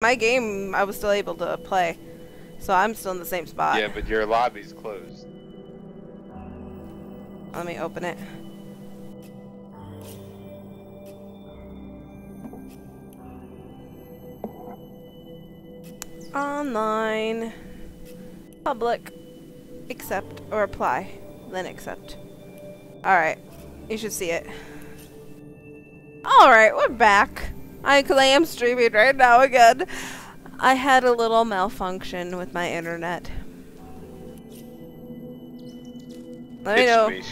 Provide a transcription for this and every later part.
My game, I was still able to play. So I'm still in the same spot. Yeah, but your lobby's closed. Let me open it. Online. Public. Accept or apply. Then accept. Alright. You should see it. Alright, we're back. I, I am streaming right now again. I had a little malfunction with my internet. Let me know. me,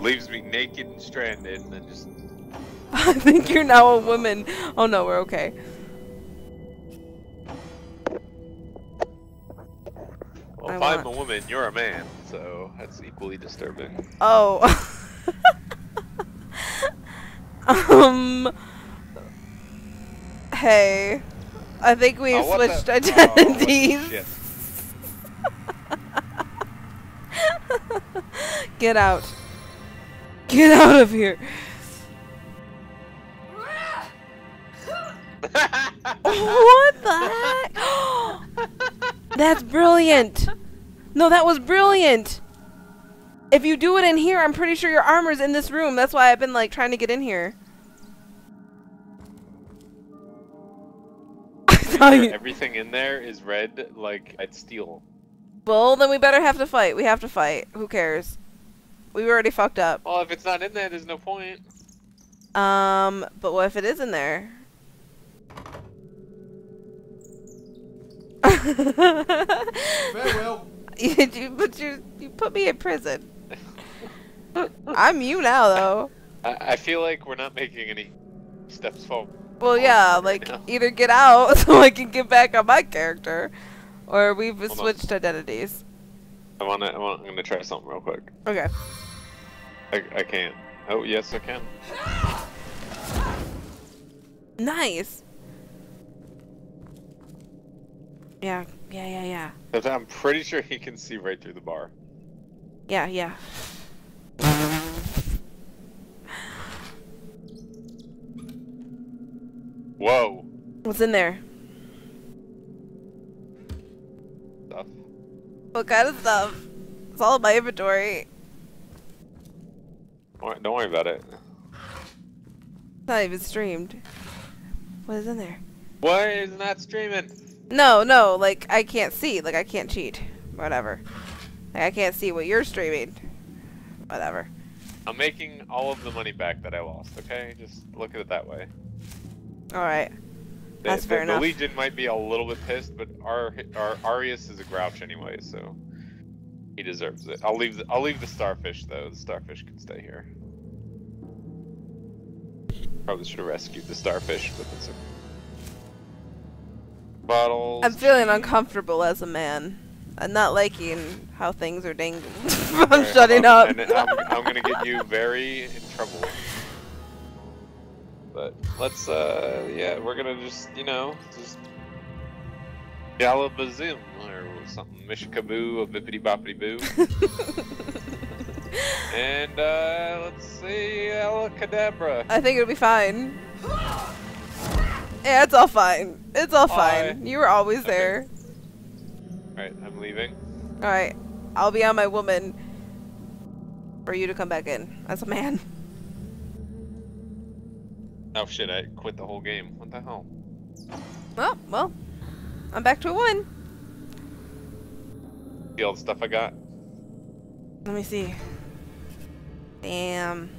leaves me naked and stranded, and then just. I think you're now a woman. Oh no, we're okay. Well, I if I'm a woman, you're a man, so that's equally disturbing. Oh. um. Hey. I think we've Oh, switched oh, identities. shit. Get out. Get out of here. what the heck? That's brilliant. No, that was brilliant. If you do it in here, I'm pretty sure your armor's in this room. That's why I've been like trying to get in here. I thought Everything in there is red, like I'd steal. well, then we better have to fight. We have to fight. Who cares? We already fucked up. Well, if it's not in there, there's no point. Um, but what if it is in there? Farewell. you, you, but you, you put me in prison. I'm you now, though. I, I feel like we're not making any steps forward. Well, yeah, like now. either get out so I can get back on my character, or we've Hold on. switched identities. I wanna, I want, I'm gonna try something real quick. Okay. I, I can't. Oh, yes, I can. Nice. Yeah, yeah, yeah, yeah. I'm pretty sure he can see right through the bar. Yeah, yeah. Whoa. What's in there? Stuff. What kind of stuff? It's all in my inventory. Don't worry- Don't worry about it. It's not even streamed. What is in there? Why is not streaming? No, no, like I can't see. Like I can't cheat. Whatever. Like I can't see what you're streaming. Whatever. I'm making all of the money back that I lost, okay? Just look at it that way. Alright. That's the- fair the enough. Legion might be a little bit pissed, but our our Aureus is a grouch anyway, so he deserves it. I'll leave the, I'll leave the starfish though. The starfish can stay here. Probably should have rescued the starfish, but it's okay. Bottles. I'm feeling uncomfortable as a man. I'm not liking how things are dangling. I'm Alright, shutting hold up. And I'm, I'm gonna get you very in trouble. But let's, uh, yeah, we're gonna just, you know, just Galabazim or something, Mishikaboo, a bippity boppity boo. and, uh, let's see, Alakadabra. I think it'll be fine. Yeah, it's all fine. It's all Bye. fine. You were always Okay. there. Alright, I'm leaving. Alright. I'll be on my woman for you to come back in as a man. Oh shit, I quit the whole game. What the hell? Well, well. I'm back to a one. See all the stuff I got? Let me see. Damn.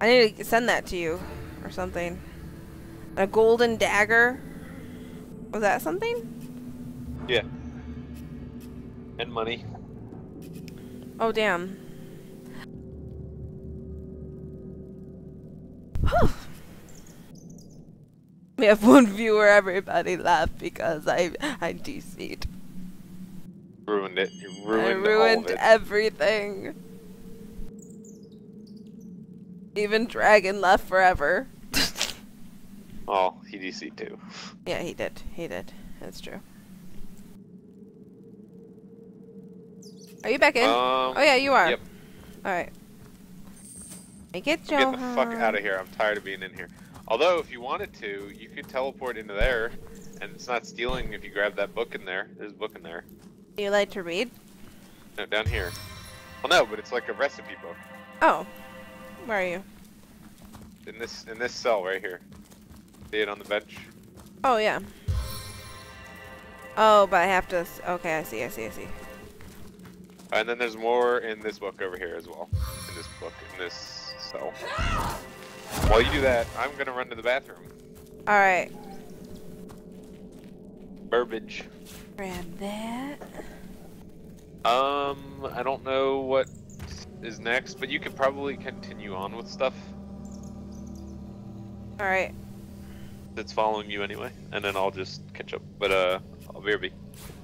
I need to send that to you or something. A golden dagger. Was that something? Yeah. And money. Oh, damn. Whew. we have one viewer, everybody laughed because I I DC'd. Ruined it. You I ruined, all ruined it. everything. Even Dragon left forever. Oh, he DC'd too. yeah, he did. He did. That's true. Are you back in? Um, oh yeah, you are. Yep. All right. Make it, Get the fuck out of here. I'm tired of being in here. Although, if you wanted to, you could teleport into there, and it's not stealing if you grab that book in there. There's a book in there. Do you like to read? No, down here. Well, no, but it's like a recipe book Oh. Where are you? in this in this cell right here. See it on the bench? Oh, yeah. Oh, but I have to... s- Okay, I see, I see, I see. And then there's more in this book over here as well. In this book, in this cell. While you do that, I'm gonna run to the bathroom. Alright. Burbage. Grab that. Um, I don't know what is next, but you could probably continue on with stuff Alright. that's following you anyway, and then I'll just catch up. But uh, I'll BRB.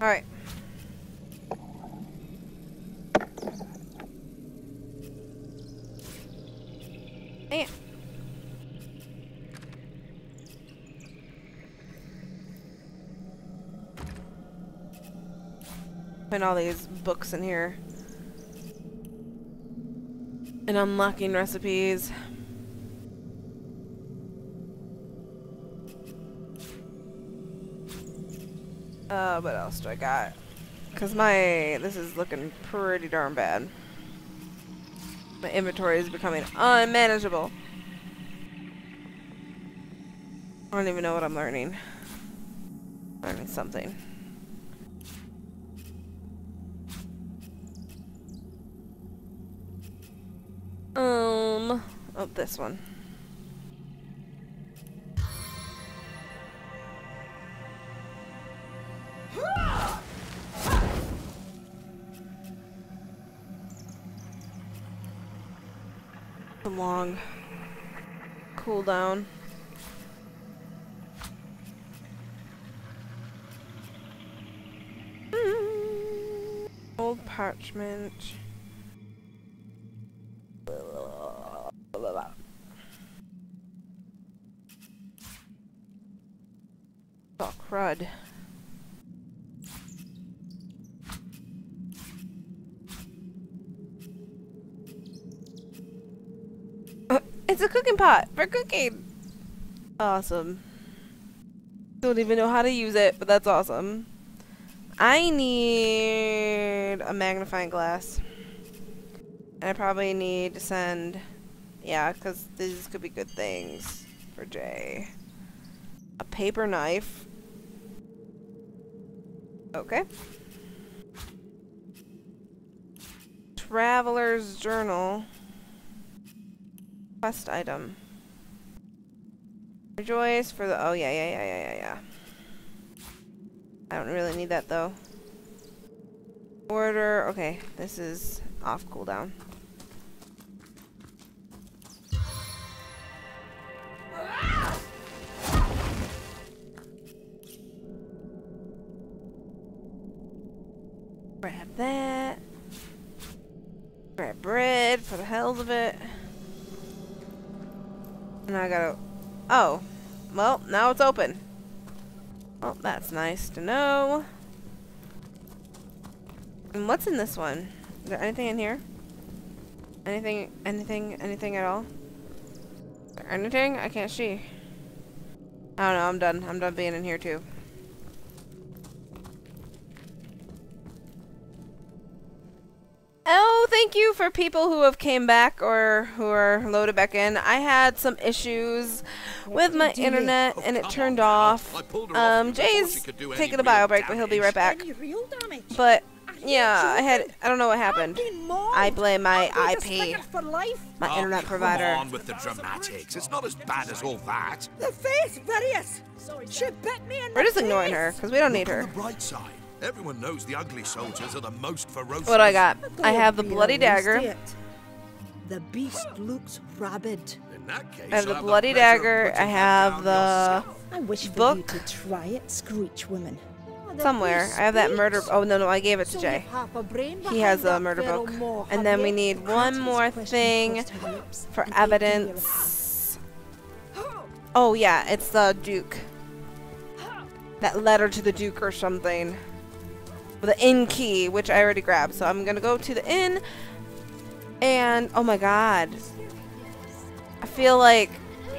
Alright. Dang all these books in here. And unlocking recipes. Uh, what else do I got? Cause my this is looking pretty darn bad. My inventory is becoming unmanageable. I don't even know what I'm learning. Learning something. Um, oh, this one. Long cooldown. Mm. Old parchment. Oh, crud. For cooking. Awesome. Don't even know how to use it, but that's awesome. I need a magnifying glass. And I probably need to send... Yeah, because these could be good things for Jay. A paper knife. Okay. Traveler's journal. Quest item. Rejoice for the. Oh, yeah, yeah, yeah, yeah, yeah, yeah. I don't really need that though. Order. Okay, this is off cooldown. Open. Well, that's nice to know. And what's in this one? Is there anything in here? Anything, anything, anything at all? Anything? I can't see. I don't know, I'm done. I'm done being in here too. Oh, thank you for people who have came back or who are loaded back in. I had some issues with my internet and it turned off. Um, Jay's taking a bio break, but he'll be right back. Any real damage? But yeah, I had I don't know what happened. I blame my IP, for life. my Oh, internet come provider. on with the dramatics. It's not as bad as all that. The face, Various. She bit me in We're just ignoring face. her because we don't need her. bright side. Everyone knows the ugly soldiers are the most ferocious. What do I got? I have the bloody dagger. The beast looks rabid. In that case, I have the I'll bloody pleasure of dagger. I have the. I wish for Book. you to try it, Screech woman. Oh, somewhere. I have that murder. Oh no, no, I gave it to Jay. you have a brain He has behind the murder book. And then we need one more thing close to her lips for and take it to your evidence. Oh yeah, it's the Duke. That letter to the Duke or something. The inn key, which I already grabbed. So I'm gonna go to the inn. And oh my god. I feel like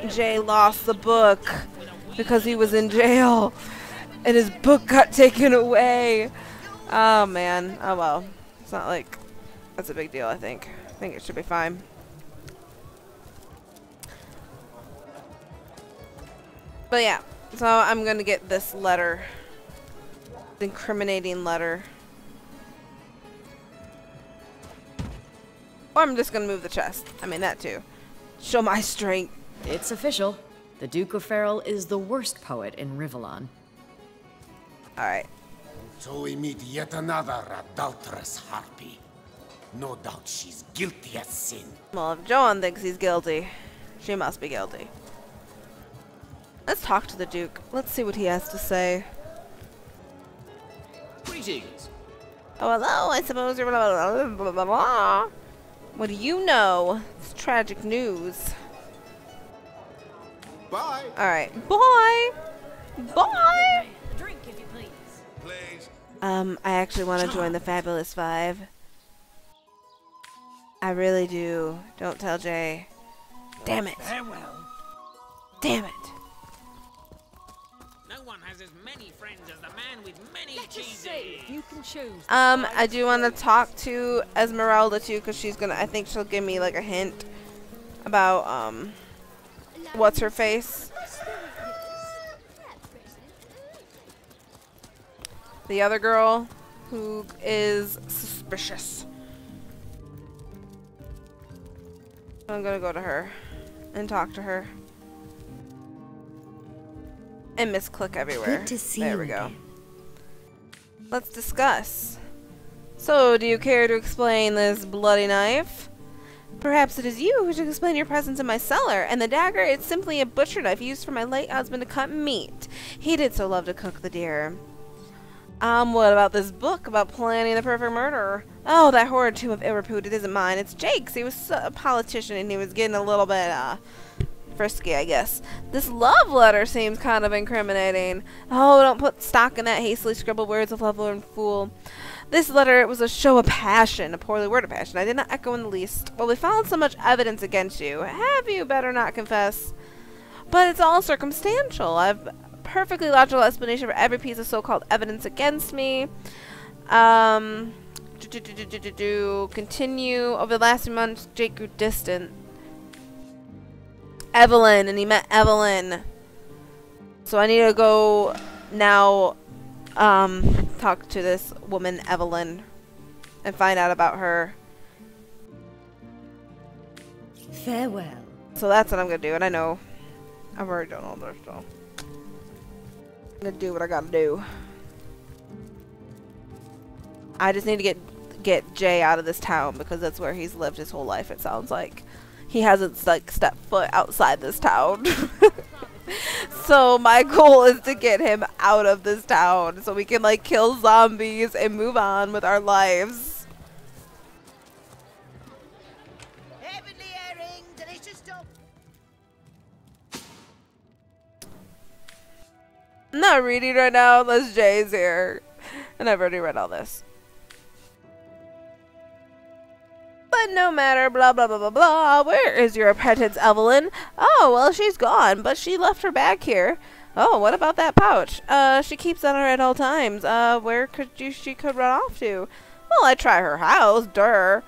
Jay lost the book because he was in jail and his book got taken away. Oh man. Oh well. It's not like that's a big deal, I think. I think it should be fine. But yeah, so I'm gonna get this letter. Incriminating letter. Or I'm just gonna move the chest. I mean, that too. Show my strength. It's official. The Duke of Farrell is the worst poet in Rivellon. Alright. So we meet yet another adulterous harpy. No doubt she's guilty as sin. Well, if Joan thinks he's guilty, she must be guilty. Let's talk to the Duke. Let's see what he has to say. Greetings. Oh, hello, I suppose you're blah, blah, blah, blah, blah, blah. What do you know? It's tragic news. Bye. Alright. Bye! Bye! Drink, if you please. Please. Um, I actually want to join the Fabulous Five. I really do. Don't tell Jay. Damn it. Farewell. Damn it. No one has as many friends as the man with many cheeses. You can choose. Um, I do want to talk to Esmeralda too, because she's gonna. I think she'll give me like a hint about um, what's her face. The other girl who is suspicious. I'm gonna go to her and talk to her. And Miss Click everywhere. Good to see there we go. Let's discuss. So, do you care to explain this bloody knife? Perhaps it is you who should explain your presence in my cellar. And the dagger, it's simply a butcher knife used for my late husband to cut meat. He did so love to cook the deer. Um, what about this book about planning the perfect murder? Oh, that horrid tomb of ill repute. It isn't mine. It's Jake's. He was a politician and he was getting a little bit, uh, frisky, I guess. This love letter seems kind of incriminating. Oh, don't put stock in that hastily scribbled words of lovelorn fool. This letter it was a show of passion, a poorly worded passion. I did not echo in the least. Well, we found so much evidence against you. Have you better not confess? But it's all circumstantial. I've perfectly logical explanation for every piece of so-called evidence against me. Um, do, do, do. continue. Over the last few months, Jake grew distant. Evelyn, and he met Evelyn. So I need to go now um, talk to this woman, Evelyn, and find out about her. Farewell. So that's what I'm gonna do, and I know I've already done all this, so I'm gonna do what I gotta do. I just need to get get Jay out of this town because that's where he's lived his whole life. It sounds like he hasn't like stepped foot outside this town. so my goal is to get him out of this town so we can like kill zombies and move on with our lives. Herring. I'm not reading right now unless Jay's here. And I've already read all this. But no matter, blah blah blah blah blah. Where is your apprentice, Evelyn? Oh, well, she's gone, but she left her bag here. Oh, what about that pouch? Uh, she keeps on her at all times. Uh, where could you, she could run off to? Well, I'd try her house, der.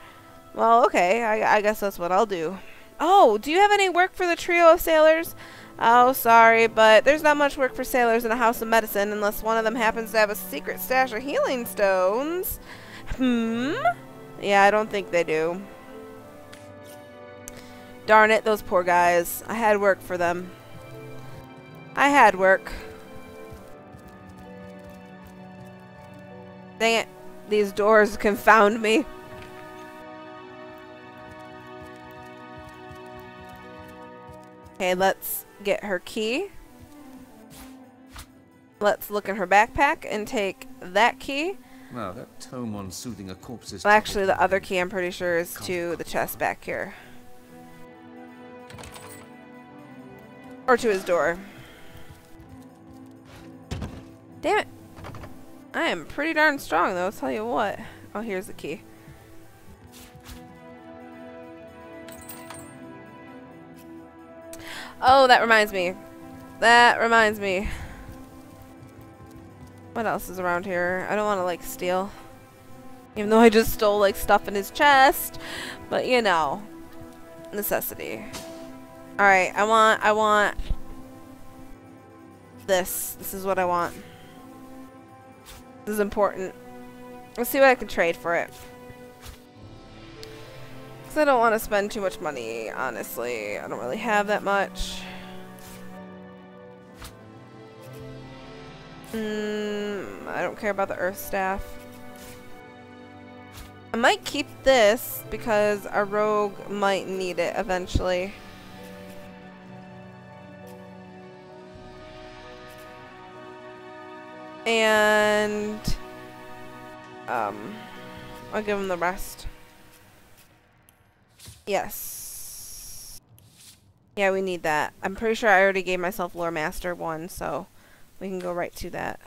Well, okay, I, I guess that's what I'll do. Oh, do you have any work for the trio of sailors? Oh, sorry, but there's not much work for sailors in a house of medicine unless one of them happens to have a secret stash of healing stones. Hmm? Yeah, I don't think they do. Darn it, those poor guys. I had work for them. I had work. Dang it. These doors confound me. Okay, let's get her key. Let's look in her backpack and take that key. Now, that tome on soothing a corpse's Well, actually, the other key I'm pretty sure is to the chest back here. Or to his door. Damn it. I am pretty darn strong, though, I'll tell you what. Oh, here's the key. Oh, that reminds me. That reminds me. What else is around here? I don't want to like steal. Even though I just stole like stuff in his chest. But you know. Necessity. Alright, I want I want this. This is what I want. This is important. Let's see what I can trade for it. Because I don't want to spend too much money, honestly. I don't really have that much. Mm, I don't care about the earth staff. I might keep this because a rogue might need it eventually. And um I'll give him the rest. Yes. Yeah, we need that. I'm pretty sure I already gave myself Lore Master one, so we can go right to that.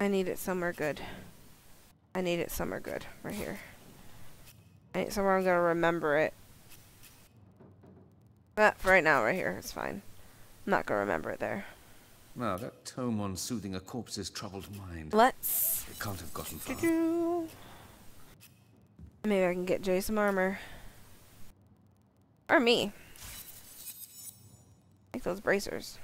I need it somewhere good. I need it somewhere good. Right here. I need somewhere I'm going to remember it. But for right now, right here. It's fine. I'm not going to remember it there. Now, that tome on soothing a corpse's troubled mind. Let's... It can't have gotten far. Maybe I can get Jay some armor. Or me. Like those bracers.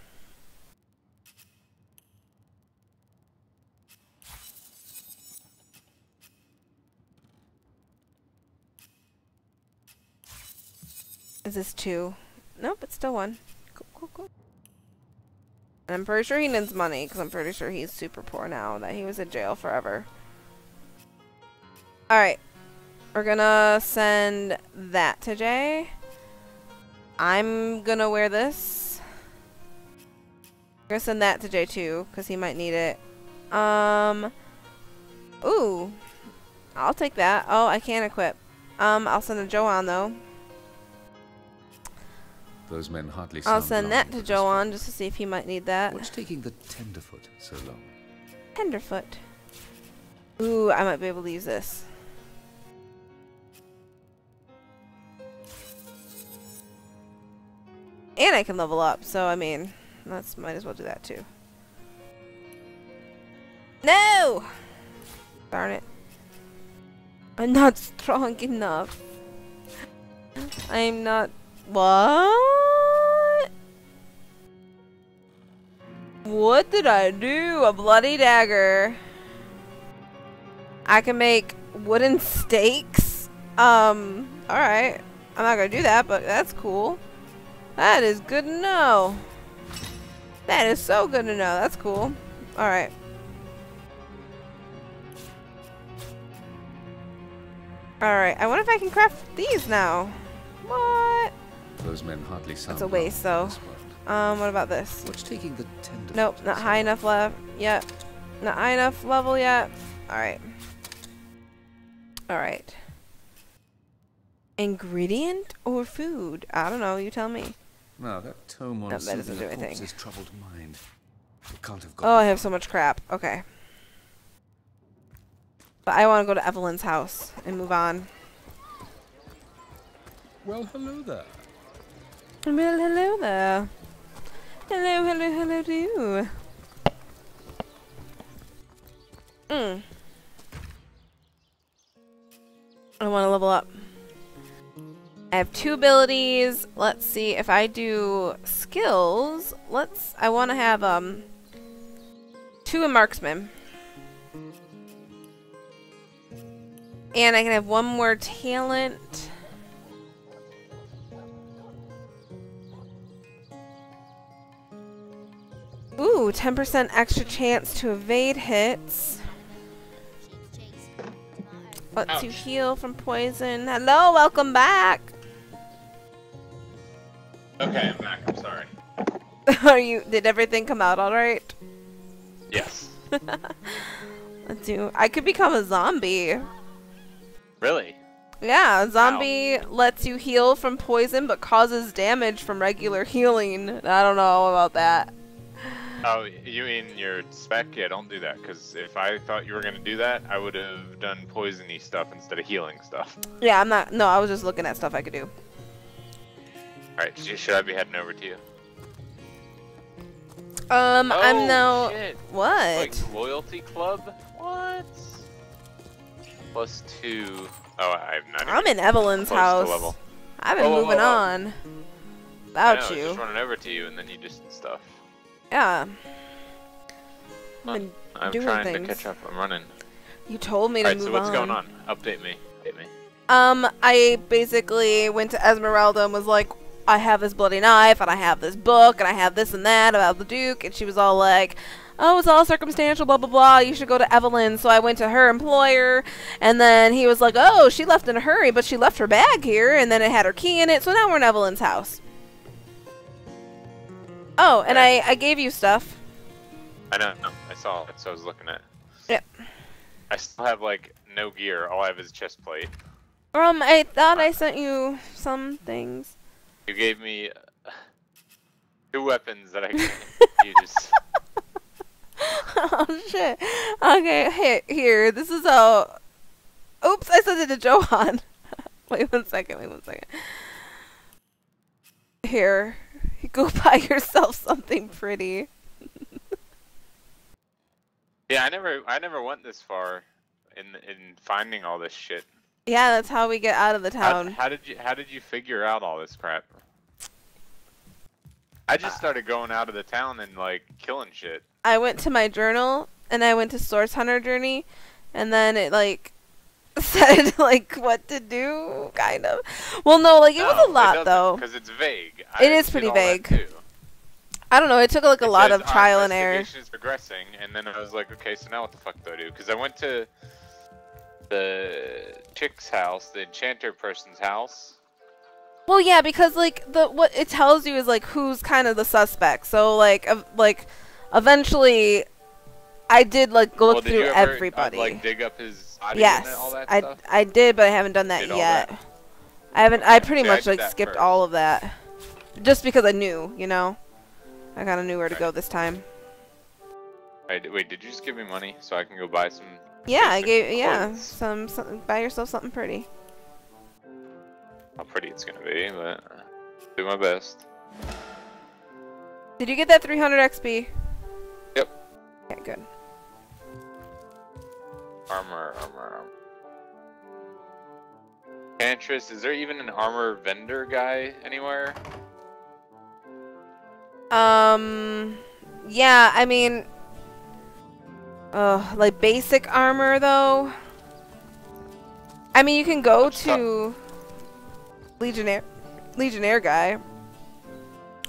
Is this two? Nope, it's still one. Cool, cool, cool. And I'm pretty sure he needs money, because I'm pretty sure he's super poor now, that he was in jail forever. Alright. We're gonna send that to Jay. I'm gonna wear this. We're gonna send that to Jay too, because he might need it. Um. Ooh. I'll take that. Oh, I can't equip. Um, I'll send a Joan though. Those men hardly I'll send that to Joan just to see if he might need that. What's taking the tenderfoot so long? Tenderfoot. Ooh, I might be able to use this. And I can level up, so I mean, let's might as well do that too. No! Darn it. I'm not strong enough. I'm not... What? What did I do? A bloody dagger. I can make wooden stakes. Um, alright. I'm not gonna do that, but that's cool. That is good to know. That is so good to know. That's cool. Alright. Alright, I wonder if I can craft these now. What? Those men hardly sound That's a waste, though. Um, what about this? What's taking the tenderfoot Nope, not high enough level yet. Not high enough level yet. Alright. Alright. Ingredient or food? I don't know, you tell me. Now, that tome on No, that doesn't do anything. corpse's troubled mind. It can't have gone. Oh, I have so much crap. Okay. But I want to go to Evelyn's house and move on. Well, hello there. Well, hello there. Hello, hello, hello, do. Mm. I want to level up. I have two abilities. Let's see if I do skills. Let's. I want to have um two in marksman. And I can have one more talent. Ooh, 10% extra chance to evade hits. Lets you Ouch. heal from poison. Hello, welcome back. Okay, I'm back. I'm sorry. Are you? Did everything come out all right? Yes. Let's do. I could become a zombie. Really? Yeah, a zombie lets you heal from poison but causes damage from regular healing. I don't know about that. Oh, you mean your spec? Yeah, don't do that. Because if I thought you were gonna do that, I would have done poisony stuff instead of healing stuff. Yeah, I'm not. No, I was just looking at stuff I could do. Alright, sh- should I be heading over to you? Um, Oh, I'm now. shit. What? Like, loyalty club? What? Plus two. Oh, I'm not I'm in Evelyn's close to house. level. I've been Whoa, whoa, moving whoa, whoa. on. I know, About I was you. just running over to you and then you just stuff. Yeah. Huh. I've been I'm doing trying things. to catch up. I'm running. You told me to Alright, move so what's on. going on? Update me. Update me. Um, I basically went to Esmeralda and was like, I have this bloody knife, and I have this book, and I have this and that about the Duke, and she was all like, oh, it's all circumstantial, blah, blah, blah, you should go to Evelyn. So I went to her employer, and then he was like, oh, she left in a hurry, but she left her bag here, and then it had her key in it, so now we're in Evelyn's house. Oh, and I, I gave you stuff. I know. I saw it, so I was looking at. Yep. I still have like no gear. All I have is chest plate. Um, I thought I sent you some things. You gave me uh, two weapons that I can use. oh shit. Okay, hey, here. This is a. Oops, I sent it to Johan. wait one second. Wait one second. Here, go buy yourself something pretty. Yeah, I never, I never went this far in in finding all this shit. Yeah, that's how we get out of the town. how did you, how did you figure out all this crap? I Uh, just started going out of the town and like killing shit. I went to my journal and I went to Source Hunter Journey, and then it like said like what to do, kind of. Well, no, like it was a lot though. because it's vague. It is pretty vague. I don't know. It took like a It lot says, of "Our trial and error. investigation is progressing, and then I was like, okay, so now what the fuck do I do? Because I went to the chick's house, the enchanter person's house. Well, yeah, because like the what it tells you is like who's kind of the suspect. So like like eventually, I did like look well, did through you ever, uh, everybody. like dig up his body yes, and all that I stuff? I did, but I haven't done that Did yet. that? I haven't. I pretty See, much did like skipped first. all of that, just because I knew, you know. I kind of knew where to Right. go this time. Wait, did you just give me money so I can go buy some? Yeah, I gave. Yeah, some, some buy yourself something pretty. How pretty it's gonna be, but do my best. Did you get that 300 XP? Yep. Okay, good. Armor, armor, armor. Enchantress, is there even an armor vendor guy anywhere? Um, yeah, I mean, uh, like basic armor though. I mean, you can go to Legionnaire, Legionnaire guy,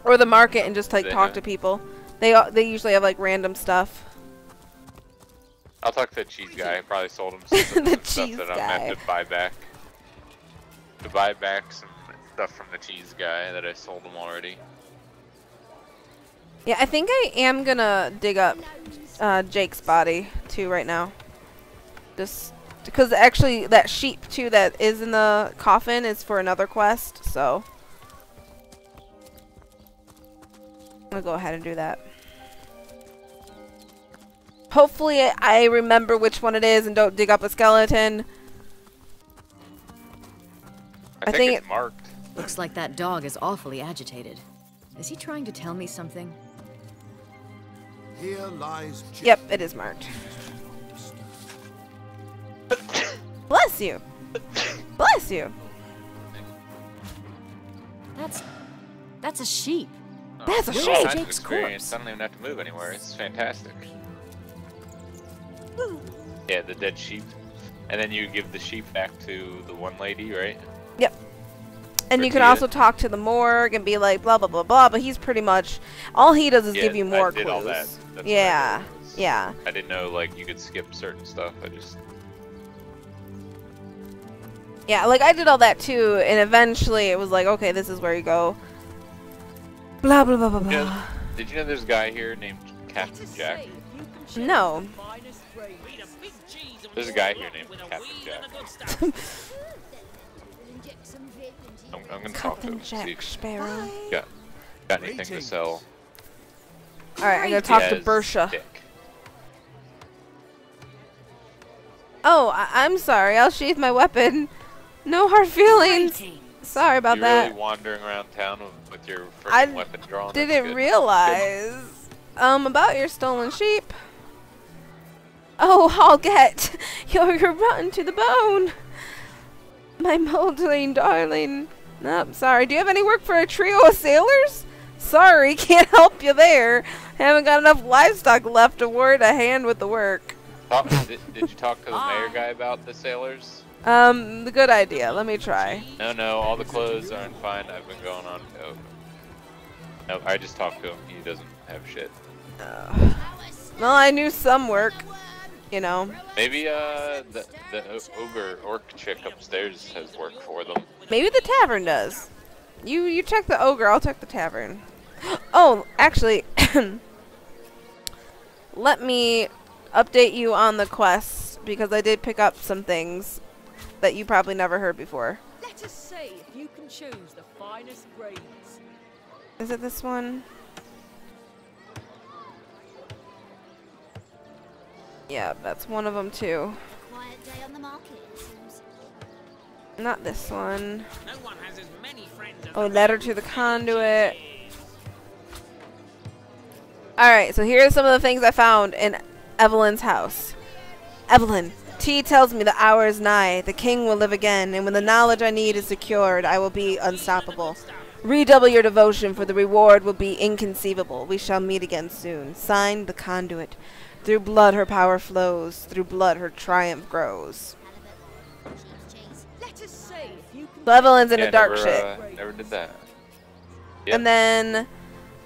or the market and just like They talk to people. They they usually have like random stuff. I'll talk to the cheese guy. I probably sold him some, The stuff cheese that I'm guy. meant to buy back. To buy back some stuff from the cheese guy that I sold him already. Yeah, I think I am gonna dig up uh, Jake's body too right now. Just because actually that sheep too that is in the coffin is for another quest, so I'm gonna go ahead and do that. Hopefully I remember which one it is and don't dig up a skeleton. I, I think, think it's marked. Looks like that dog is awfully agitated. Is he trying to tell me something? Here lies Jake. Yep, it is marked. Bless you. Bless you. That's that's a sheep. Oh, That's a sheep. shame. kinds of Jake's experience. corpse. I don't even have to move anywhere. It's fantastic. Yeah, the dead sheep. And then you give the sheep back to the one lady, right? Yep. And you can Tortilla. also talk to the morgue and be like blah blah blah blah. But he's pretty much all he does is Yeah, give you I more did clues. all that. That's what I yeah, did was- yeah. I didn't know like you could skip certain stuff. I just Yeah, like I did all that too, and eventually it was like, okay, this is where you go. Blah blah blah blah You blah. know, did you know there's a guy here named Captain Jack? No. Eat a big cheese and There's a guy here named Captain Jack. and a good stuff. I'm, I'm gonna talk to Captain him. See Jack if Sparrow. got, got anything to sell. All right, I'm gonna talk to has Bersha. stick. Oh, I- I'm sorry. I'll sheath my weapon. No hard feelings. Sorry about you that. really wandering around town with, with your I freaking weapon drawn. That's Didn't good. realize. Um, about your stolen sheep. Oh, I'll get. You're, you're rotten to the bone. My moldering darling. Nope, sorry. Do you have any work for a trio of sailors? Sorry, can't help you there. Haven't got enough livestock left to ward a hand with the work. Talk, did, did you talk to the mayor guy about the sailors? Um, the good idea. Let me try. No, no, all the clothes aren't fine. I've been going on. Oh. No, I just talked to him. He doesn't have shit. Well, I knew some work. You know. Maybe uh the the ogre orc chick upstairs has work for them. Maybe the tavern does. You you check the ogre, I'll check the tavern. Oh, actually, let me update you on the quest because I did pick up some things that you probably never heard before. Let us see if you can choose the finest breeds. Is it this one? Yeah, that's one of them too. Quiet day on the market. Not this one. No one has as many friends as Oh, the letter to the many conduit. Cheese. Alright, so here are some of the things I found in Evelyn's house. Evelyn, T tells me the hour is nigh, the king will live again, and when the knowledge I need is secured, I will be unstoppable. Redouble your devotion, for the reward will be inconceivable. We shall meet again soon. Signed, the conduit. Through blood her power flows, through blood her triumph grows. Cheese. Let us see if you can So Evelyn's in yeah, a dark never, shit. Uh, never did that. Yep. And then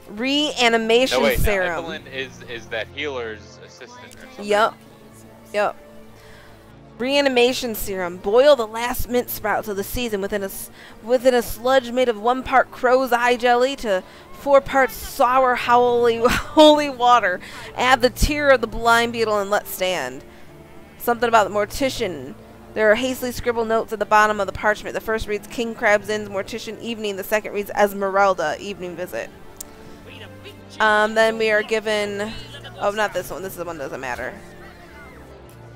reanimation no wait, serum. Evelyn is is that healer's assistant or something. Yep. Yep. Reanimation serum. Boil the last mint sprouts of the season within a within a sludge made of one part crow's eye jelly to four parts sour holy holy water. Add the tear of the blind beetle and let stand. Something about the mortician. There are hastily scribbled notes at the bottom of the parchment. The first reads King Crab's Inn's Mortician Evening. The second reads Esmeralda Evening Visit. Um, then we are given. a Oh, not this one. This is the one that doesn't matter.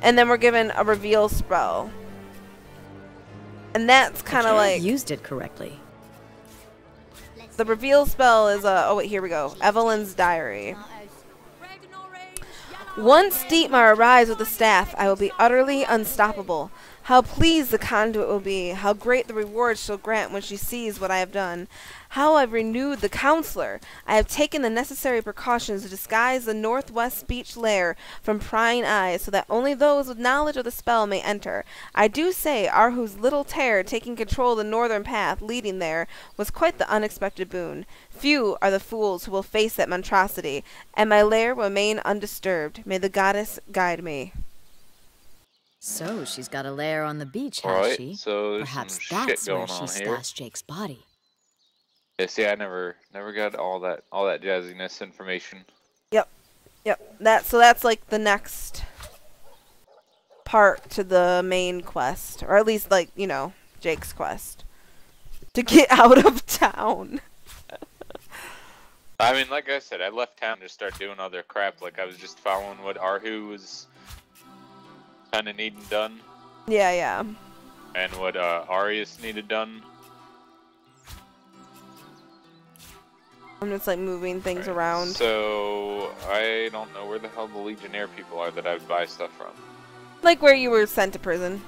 And then we're given a reveal spell. And that's kind of like used it correctly. the reveal spell is uh oh wait here we go Evelyn's diary. Tomatoes. red and orange, yellow Once Dietmar arrives with the staff, I will be utterly unstoppable. How pleased the conduit will be, how great the reward she'll grant when she sees what I have done. How I've renewed the counselor. I have taken the necessary precautions to disguise the northwest beach lair from prying eyes, so that only those with knowledge of the spell may enter. I do say Arhu's little terror taking control of the northern path leading there was quite the unexpected boon. Few are the fools who will face that monstrosity, and my lair will remain undisturbed. May the goddess guide me. So she's got a lair on the beach, has Alright, she? so Perhaps that's where she on stashed Jake's body. Yeah, see, I never never got all that all that jazziness information. Yep, yep. That so that's like the next part to the main quest, or at least like you know Jake's quest to get out of town. I mean, like I said, I left town to start doing other crap. Like I was just following what Arhu was kind of needing done, Yeah, yeah. and what uh, Aureus needed done. I'm just like moving things Right, around. So I don't know where the hell the Legionnaire people are that I would buy stuff from. like where you were sent to prison.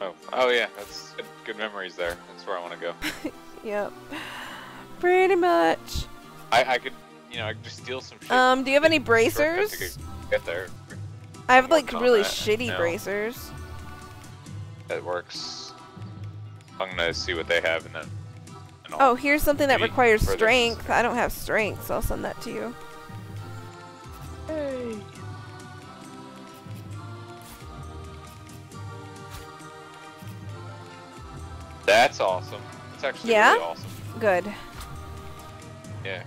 Oh, oh yeah, that's good, good memories there. That's where I want to go. Yep. Pretty much. I, I could, you know, I could just steal some shit. Um, do you have any bracers? get- Get there. I have like really that shitty now. bracers. It works. I'm gonna see what they have and then. and Oh, here's something that requires further strength. I don't have strength, so I'll send that to you. Hey. That's awesome. That's actually Yeah? really awesome. Good. Yeah.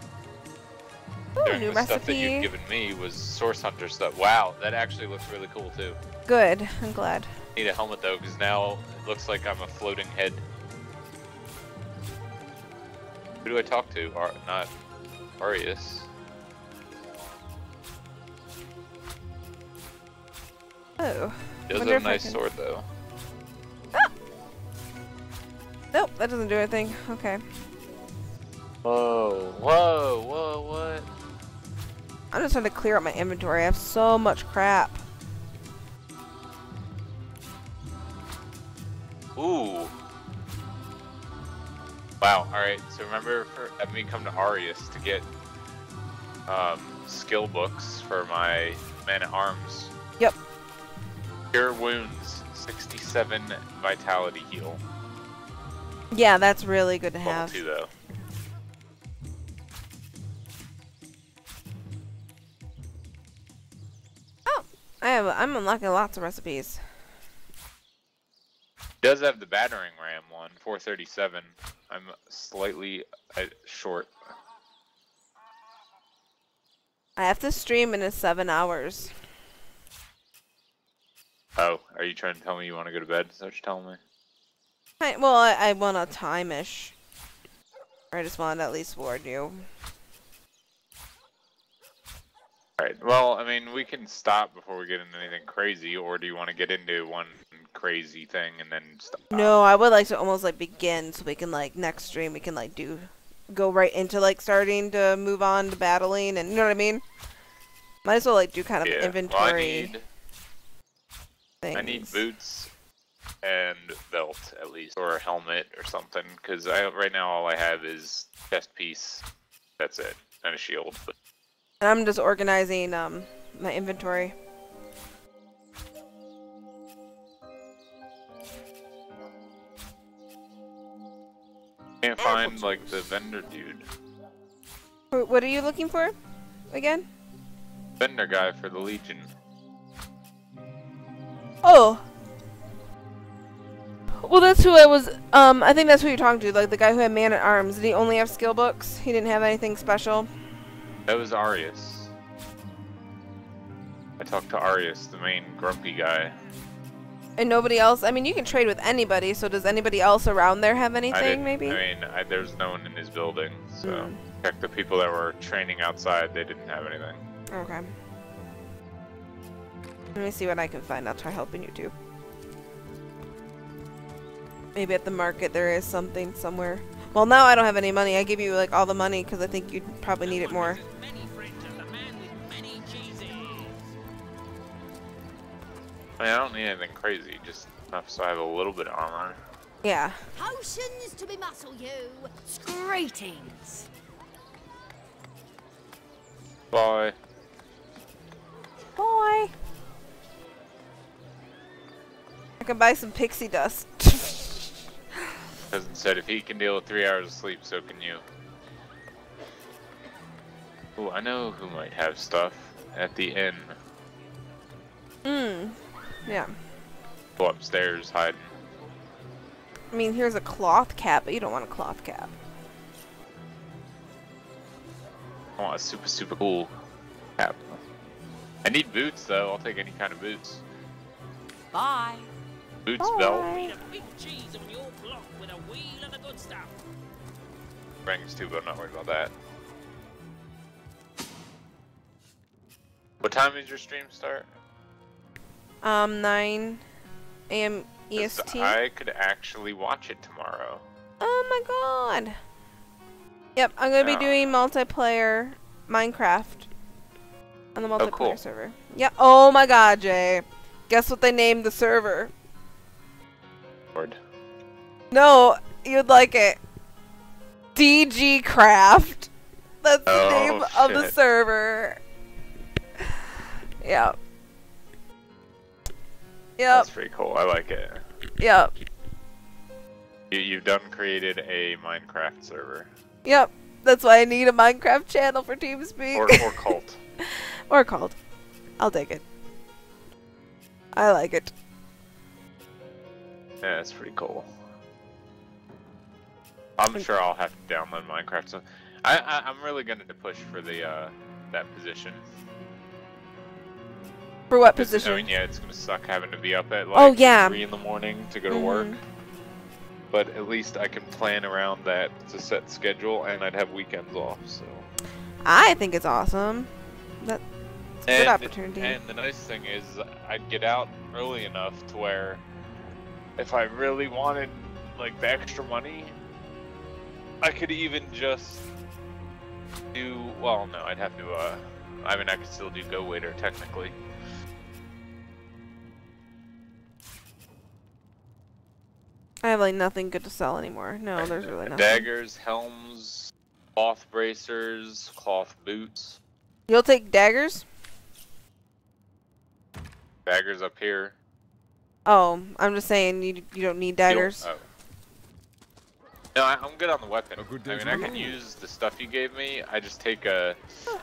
Ooh, During new the stuff that recipe. you've given me was Source Hunter stuff. Wow, that actually looks really cool too. Good. I'm glad. Need a helmet though, because now it looks like I'm a floating head. Who do I talk to? Ar- not Aureus. Oh. Does have a nice can- sword though. Ah! Nope, that doesn't do anything. Okay. Whoa, whoa, whoa, what? I'm just trying to clear out my inventory. I have so much crap. Ooh. Wow, alright, so remember for having me come to Aureus to get um, skill books for my man at arms. Yep. Cure wounds, 67 vitality heal. Yeah, that's really good to Level have. 2 though. I have. I'm unlocking lots of recipes. does have the battering ram one, 437. I'm slightly uh, short. I have to stream in a seven hours. Oh, are you trying to tell me you want to go to bed? Is that what you're telling me? I, well, I, I want a time-ish. Or I just want to at least warn you. Alright, well, I mean, we can stop before we get into anything crazy, or do you want to get into one crazy thing and then stop? No, I would like to almost like begin so we can like next stream we can like do go right into like starting to move on to battling and you know what I mean? Might as well like do kind of Yeah, inventory well, I need, things. I need boots and belt, at least, or a helmet or something, because I right now all I have is chest piece. That's it, and a shield. But And I'm just organizing um my inventory. can't find, like, the vendor dude. What are you looking for? Again? Vendor guy for the Legion. Oh. Well, that's who I was. Um, I think that's who you're talking to. Like the guy who had Man at Arms. Did he only have skill books? He didn't have anything special. That was Aureus. I talked to Aureus, the main grumpy guy. And nobody else. I mean, you can trade with anybody. So does anybody else around there have anything? didn't- Maybe. I mean, I, there's no one in his building, so Mm. check the people that were training outside. They didn't have anything. Okay. Let me see what I can find. I'll try helping you too. Maybe at the market there is something somewhere. Well, now I don't have any money. I give you like all the money because I think you'd probably need it more. Many friends as the man with many cheeses. I mean, I don't need anything crazy, just enough so I have a little bit of armor. Yeah. Potions to be muscle you. Greetings. Bye. Bye. I can buy some pixie dust. Cousin said if he can deal with three hours of sleep, so can you. Oh, I know who might have stuff at the inn. Hmm. Yeah. Go upstairs, hiding. I mean, here's a cloth cap, but you don't want a cloth cap. I want a super, super cool cap. I need boots, though. I'll take any kind of boots. Bye. Boots, belt, Need a big cheese on your block with a wheel of the good stuff. rings too, but I'm not worried about that. What time is your stream start? Um, 9 a.m. EST. I could actually watch it tomorrow. Oh my god. Yep, I'm gonna be doing multiplayer Minecraft on the multiplayer Oh, cool. server. Yeah. Oh my god, Jay. Guess what they named the server? Lord. No, you'd like it. DG Craft. That's the Oh, name of the server. Yeah. Yep. That's pretty cool. I like it. Yep. You, you've done created a Minecraft server. Yep. That's why I need a Minecraft channel for TeamSpeak. Or, or cult. or cult. I'll take it. I like it. Yeah, that's pretty cool. I'm sure I'll have to download Minecraft. So I, I I'm really gonna push for the uh that position. For what position? I mean, yeah, it's gonna suck having to be up at like Oh, yeah. three in the morning to go to work. Mhm. But at least I can plan around that. It's a set schedule, and I'd have weekends off. So. I think it's awesome. That it's a good opportunity. And the nice thing is, I'd get out early enough to where, if I really wanted like the extra money, I could even just do. Well, no, I'd have to. uh I mean, I could still do go waiter technically. I have like nothing good to sell anymore. No, there's really nothing. Daggers, helms, cloth bracers, cloth boots. You'll take daggers? Daggers up here. Oh, I'm just saying you you don't need You don't- daggers. oh. No, I, I'm good on the weapon. A good I mean, I can use the stuff you gave me. I just take a.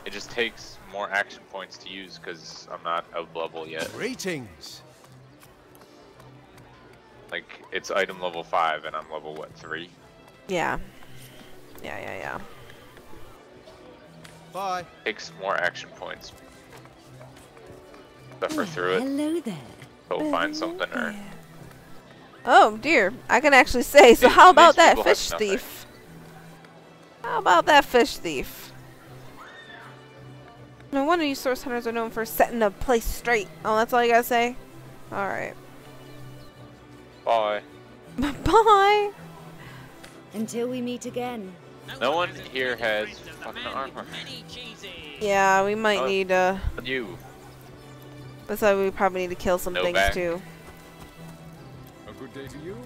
It just takes more action points to use because I'm not of level yet. Greetings. Like it's item level five, and I'm level what three? Yeah. Yeah, yeah, yeah. Bye. Takes more action points. Suffer through it. Hello there. Go find something or. Oh dear, I can actually say. So These- how about that fish thief? How about that fish thief? No wonder you source hunters are known for setting a place straight. Oh, that's all you gotta say? Alright. Bye. Bye! Until we meet again. No one here has friends as the fucking armor. Yeah, we might Oh. need, uh... You. That's why we probably need to kill some No things back. too. A good day to you.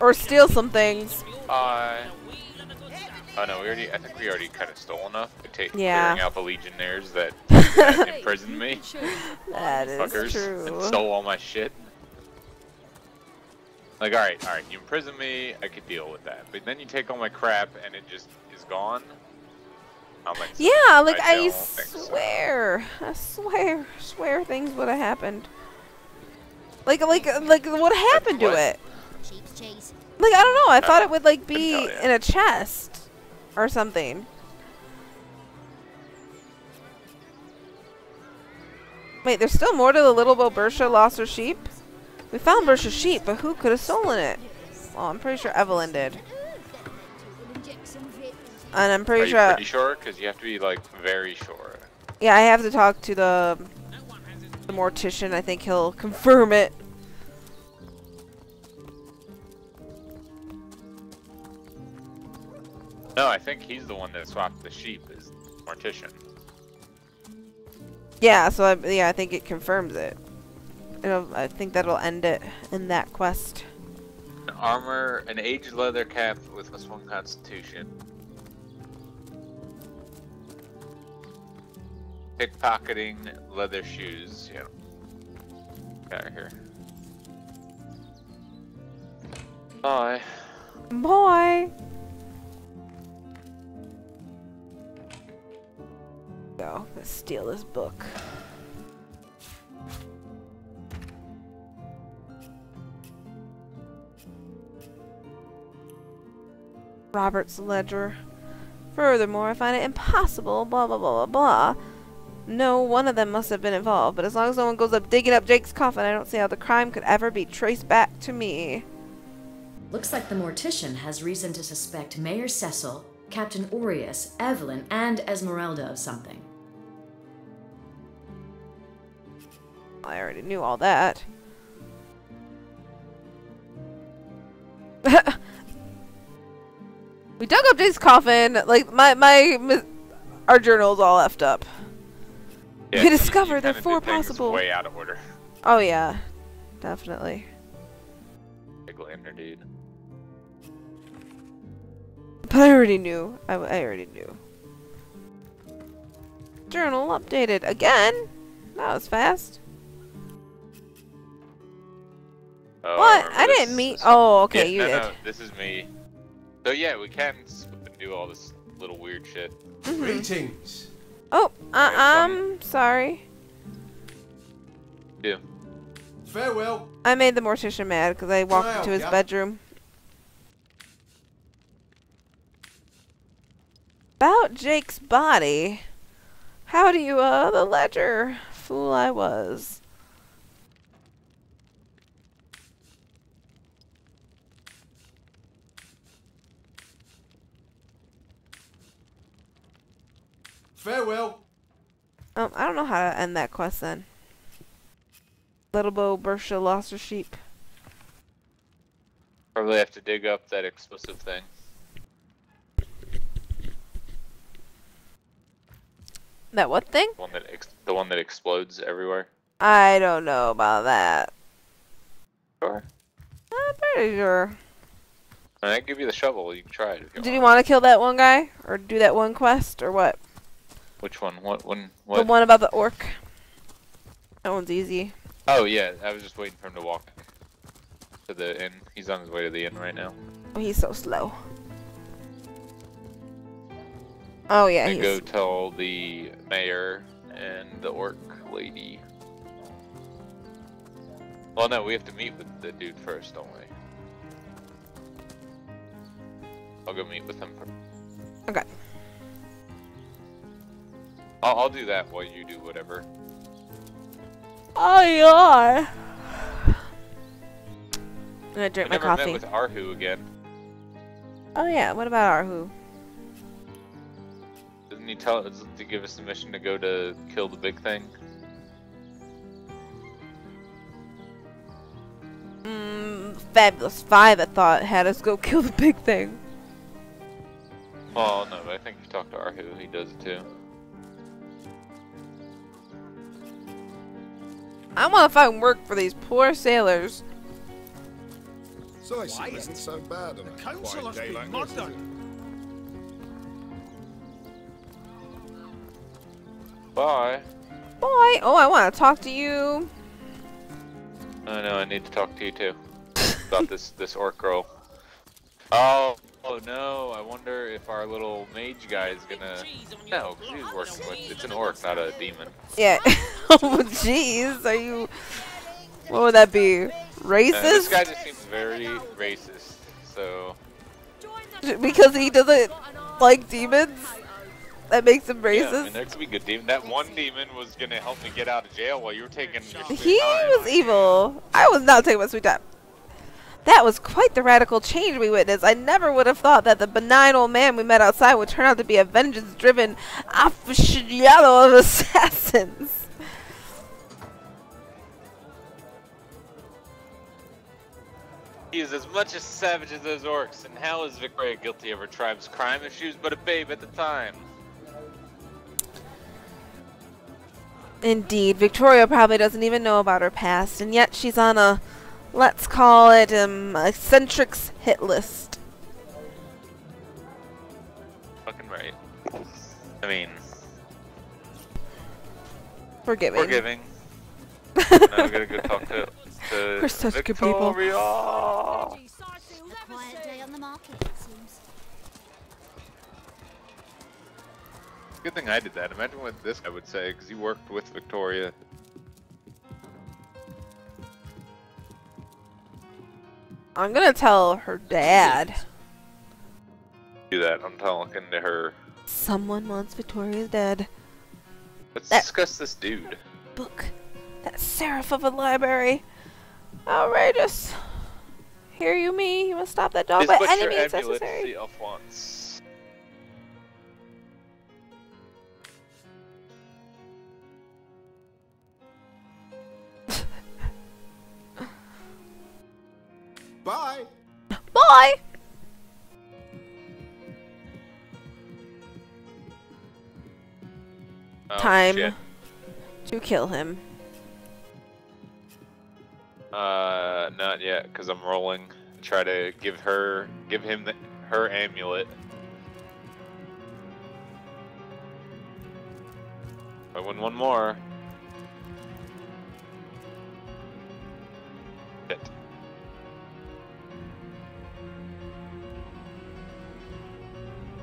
Or steal some things. Bye. Oh no, we already. I think we already kind of stole enough to take Yeah. clearing out the legionnaires that, that imprisoned me. That is fuckers true. and stole all my shit. Like, alright, alright, you imprison me, I could deal with that. But then you take all my crap and it just is gone. I'm like, Yeah, like I, don't think so. swear, I swear, swear things would have happened. Like, like, like, what happened to what? it? Like, I don't know. I thought Uh, it would like be in a chest or something. Wait, there's still more to the little Bo Bersha lost her sheep. We found Bersha's sheep, but who could have stolen it? Well, I'm pretty sure Evelyn did, and I'm Are pretty you sure. pretty sure? Because you have to be, like, very sure. Yeah, I have to talk to the the mortician. I think he'll confirm it. No, I think he's the one that swapped the sheep, is the mortician. Yeah, so I, yeah, I think it confirms it. It'll, I think that'll end it in that quest. An armor, an aged leather cap with a plus one constitution. Pickpocketing leather shoes. Yeah. Got her here. Bye. Boy. Go. Let's steal this book. Robert's ledger. Furthermore, I find it impossible, blah blah blah blah blah. No, one of them must have been involved, but as long as no one goes up digging up Jake's coffin, I don't see how the crime could ever be traced back to me. Looks like the mortician has reason to suspect Mayor Cecil, Captain Aureus, Evelyn, and Esmeralda of something. I already knew all that. we dug up Jake's coffin. Like my my, our journal's all effed up. Yeah, We you- discovered there are four possible- Way out of order. Oh yeah, definitely. Big lander, dude. But I already knew. I, I already knew. Journal updated again. That was fast. Oh, what? remember I didn't meet. Oh, okay, yeah, you no, did. No, this is me. So yeah, we can do all this little weird shit. Mhm. Greetings. Oh, uh, Alright, um, sorry. Do. Farewell. I made the mortician mad because I walked Well, into his yeah. bedroom. About Jake's body. How do you, uh, the ledger? Fool I was. Farewell. Um, I don't know how to end that quest then. Little Bo Bersha lost her sheep. Probably have to dig up that explosive thing. That what thing? The one that ex- the one that explodes everywhere. I don't know about that. Sure. I'm pretty sure. And I give you the shovel. You can try it if you Did you want. want to kill that one guy? Or do that one quest? Or what? Which one? What one? What? The one about the orc. That one's easy. Oh yeah, I was just waiting for him to walk to the inn. He's on his way to the inn right now. Oh, he's so slow. Oh yeah, he's go tell the mayor and the orc lady. Well, no, we have to meet with the dude first, don't we? I'll go meet with him first. Okay. I'll, I'll do that while you do whatever. Oh yeah. I'm gonna drink I my never coffee. met with Arhu again. Oh yeah, what about Arhu? Didn't he tell us to give us the mission to go to kill the big thing? Mm, Fabulous Five, I thought, had us go kill the big thing. Well, no, but I think you talked to Arhu. He does it too. I wanna find work for these poor sailors. So I Sizing isn't so bad on a council quiet has day been like murdered. it? Bye. Boy, oh, I wanna talk to you. I know. I need to talk to you too about this this orc girl. Oh, oh no! I wonder if our little mage guy is gonna. No, he's working with. It's an orc, not a demon. Yeah. oh, jeez, are you? What would that be? Uh, this Racist? guy just seems very racist. So because he doesn't like demons? That makes him racist? yeah, I mean, there could be good demon. That one demon was gonna help me get out of jail while you were taking. Your sweet He time. was evil. I was not taking my sweet time. That was quite the radical change we witnessed. I never would have thought that the benign old man we met outside would turn out to be a vengeance-driven aficionado of assassins. He is as much a savage as those orcs, and how is Victoria guilty of her tribe's crime if she was but a babe at the time? Indeed, Victoria probably doesn't even know about her past, and yet she's on a, let's call it, um, eccentrics hit list. Fucking right. I mean, Forgiving. forgiving. now I'm gonna go talk to, to We're such good people. Victoria. A quiet day on the market, it seems. Good thing I did that. Imagine what this guy would say, because he worked with Victoria. I'm gonna tell her dad. Do that. I'm talking to her. Someone wants Victoria's dead. Let's That- discuss this dude. Book. That seraph of a library. Outrageous. Hear you me? You must stop that dog Is by but any means necessary. Bye! Oh, Time shit. to kill him. Uh, not yet, because I'm rolling. Try to give her, give him the, her amulet. I win one more.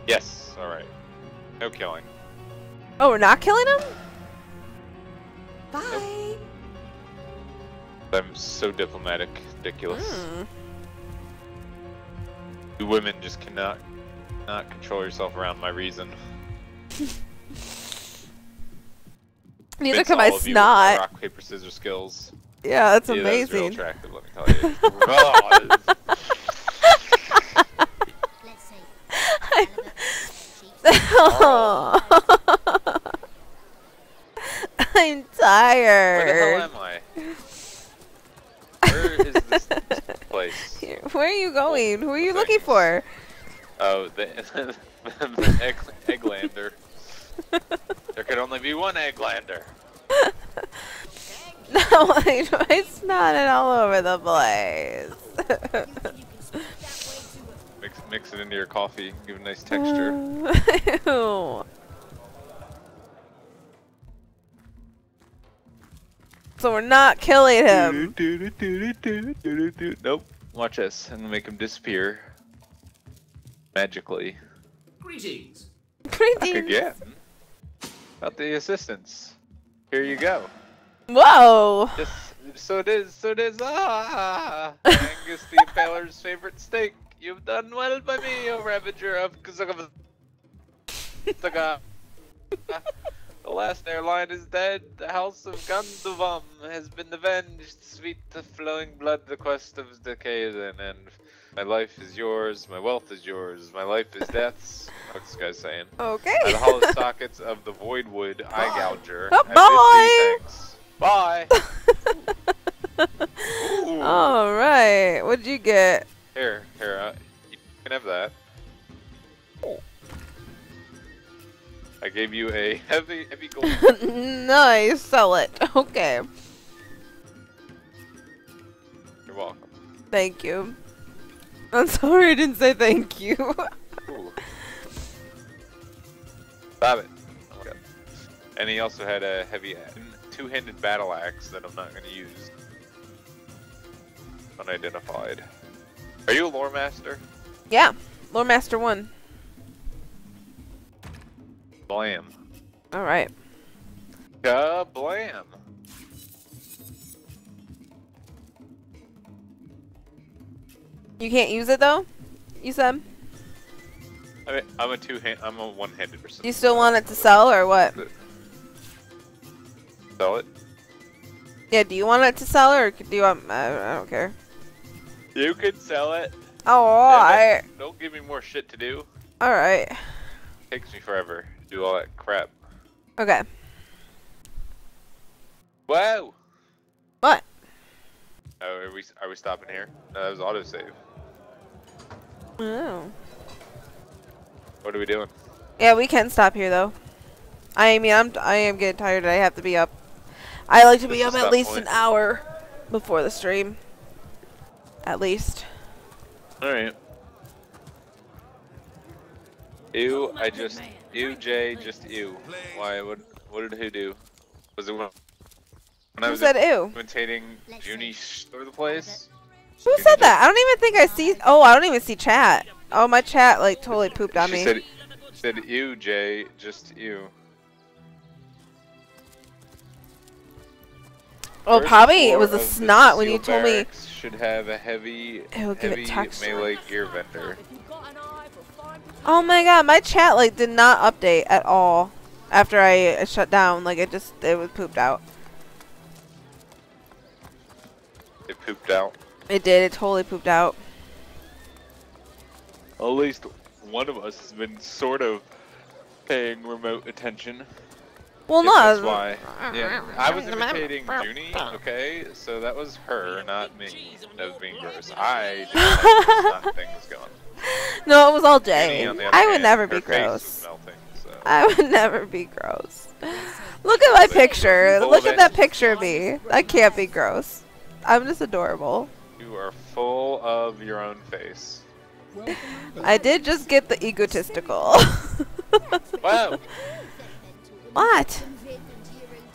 Yes, alright. No killing. Oh, we're not killing him? Bye. I'm so diplomatic, ridiculous. Hmm. You women just cannot not control yourself around my reason. Neither Fits can my all of you with my snot. rock paper scissors skills. Yeah, that's yeah, That was real amazing. attractive, let me tell you. Oh, Let's see. I'm tired. Where the hell am I? Where is this place? Where are you going? Who are you looking for? Oh, the, the egg, Egglander. there could only be one Egglander. No, like, my snot it all over the place. Mix, mix it into your coffee, give it a nice texture. Ew. So we're not killing him. Nope. Watch this, and make him disappear magically. Greetings. Greetings. Again. About the assistance. Here you go. Whoa. Just so it is, so it is. Ah, Angus the Impaler's favorite steak. You've done well by me, O Ravager of Kazakava. The last airline is dead. The house of Ganduvam has been avenged. Sweet the flowing blood, the quest of decay is in, and my life is yours, my wealth is yours, my life is death's. What's this guy saying? Okay. By the hollow sockets of the Voidwood Eye Gouger. Oh, bye. Bye. All right. What'd you get? Here, here, uh, you can have that. Oh. I gave you a heavy, heavy gold. nice. Sell it. Okay. You're welcome. Thank you. I'm sorry I didn't say thank you. Stop it. Okay. And he also had a heavy, two-handed battle axe that I'm not going to use. Unidentified. Are you a lore master? yeah. Lore Master 1. Blam. All right. Kablam. You can't use it though? You said? I mean, I'm a two-hand. I'm a one-handed person. You still want it to sell or what? Sell it. Yeah, do you want it to sell or do you want. I, I don't care. You can sell it. Oh, alright. Don't give me more shit to do. Alright. Takes me forever to do all that crap. Okay. Whoa. What? Oh, are we are we stopping here? No, that was autosave. Oh. What are we doing? Yeah, we can stop here though. I mean, I'm I am getting tired. I have to be up. I like to be up at least point. an hour before the stream. At least. All right. Ew, I just ew Jay, just ew. Why? What? What did who do? Was it when, when I Who was said ew? imitating Junie sh- over the place? Who said that? I don't even think I see. Oh, I don't even see chat. Oh, my chat like totally pooped on she me. said said ew Jay, just ew. Oh, First probably it was a snot when you told me. Should have a heavy, It'll give it heavy melee gear vendor. Oh my god, my chat like did not update at all after I uh, shut down. Like it just it was pooped out. It pooped out. It did. It totally pooped out. At least one of us has been sort of paying remote attention. Well, no. That's why. Yeah, I was imitating Junie, okay? So that was her, not me. That was being gross. I just things going. No, it was all Junie, Jay. other I would hand, never be gross. melting, so. I would never be gross. Look at my picture. Look at that picture of me. I can't be gross. I'm just adorable. You are full of your own face. I did just get the egotistical. Wow! what?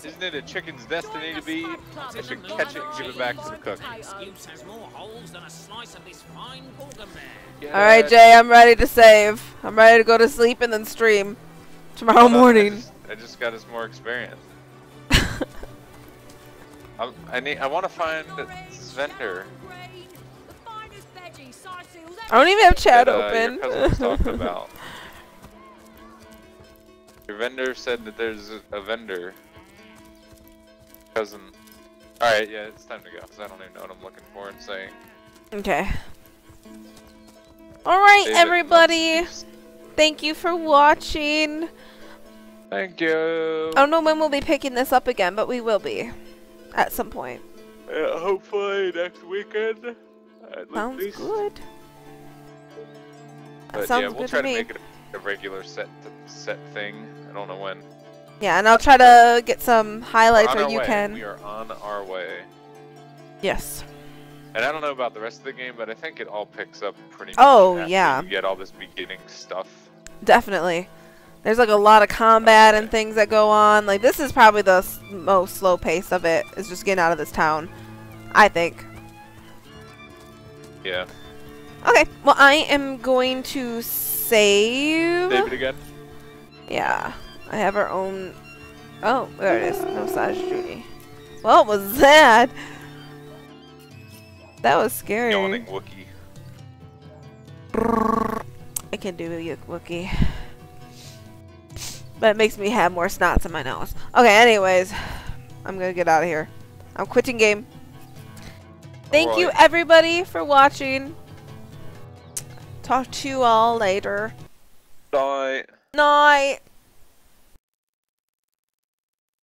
Isn't it a chicken's destiny to be? I should catch it and give it back to the cook. Excuse has more holes than a slice of this fine Gorgonberry. All right, Jay. I'm ready to save. I'm ready to go to sleep and then stream tomorrow Hold on, I morning. just, I just got us more experience. I'm, I need. I want to find this vendor. I don't even have chat that, uh, open. Your cousin was talking about. Your vendor said that there's a, vendor. Cousin. All right, yeah, it's time to go because I don't even know what I'm looking for and saying. Okay. All right, everybody. Thank you for watching. Thank you. I don't know when we'll be picking this up again, but we will be at some point. Yeah, hopefully next weekend. Sounds least. good. That But sounds yeah, we'll good try to to make it a regular set set thing. I don't know when. Yeah, and I'll try to get some highlights on where you way. can. We are on our way. Yes. And I don't know about the rest of the game, but I think it all picks up pretty much Oh, after yeah. you get all this beginning stuff. Definitely. There's like a lot of combat and things that go on. Like this is probably the s- most slow pace of it. Is just getting out of this town. I think. Yeah. Okay. Well, I am going to save. Save it again. Yeah. I have our own. Oh, there it is. Massage Judy. What was that? That was scary. Yawning Wookie. I can do a Wookie. But it makes me have more snots in my nose. Okay, anyways. I'm gonna get out of here. I'm quitting game. Thank you everybody for watching. Talk to you all later. Bye. Night.